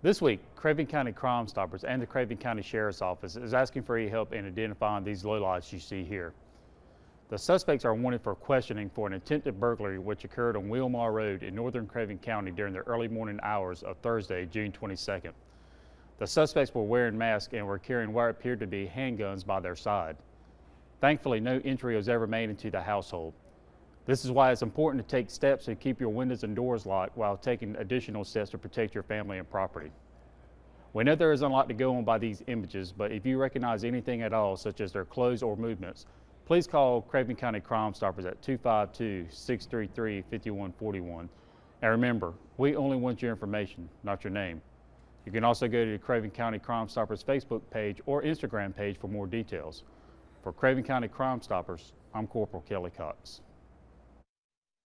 This week, Craven County Crime Stoppers and the Craven County Sheriff's Office is asking for your help in identifying these lowlights you see here. The suspects are wanted for questioning for an attempted burglary which occurred on Wilmar Road in northern Craven County during the early morning hours of Thursday, June 22nd. The suspects were wearing masks and were carrying what appeared to be handguns by their side. Thankfully, no entry was ever made into the household. This is why it's important to take steps to keep your windows and doors locked while taking additional steps to protect your family and property. We know there is a lot to go on by these images, but if you recognize anything at all, such as their clothes or movements, please call Craven County Crime Stoppers at 252-633-5141. And remember, we only want your information, not your name. You can also go to the Craven County Crime Stoppers Facebook page or Instagram page for more details. For Craven County Crime Stoppers, I'm Corporal Kelly Cox.